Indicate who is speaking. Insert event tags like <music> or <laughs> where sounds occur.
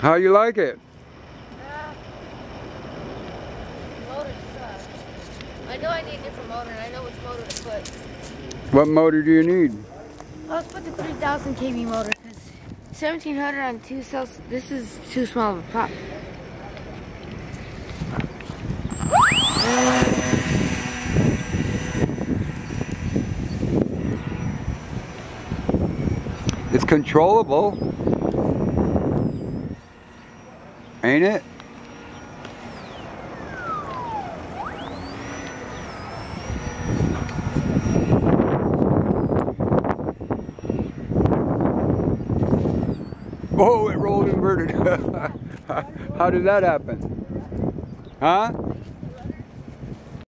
Speaker 1: How you like it?
Speaker 2: Uh, motor sucks. I know I need a different motor, and I know which motor to put.
Speaker 1: What motor do you need?
Speaker 2: Let's put the 3000 kV motor because 1700 on two cells. This is too small of a pop.
Speaker 1: It's controllable. Ain't it? <laughs> Oh, it rolled inverted. <laughs> How did that happen? Huh?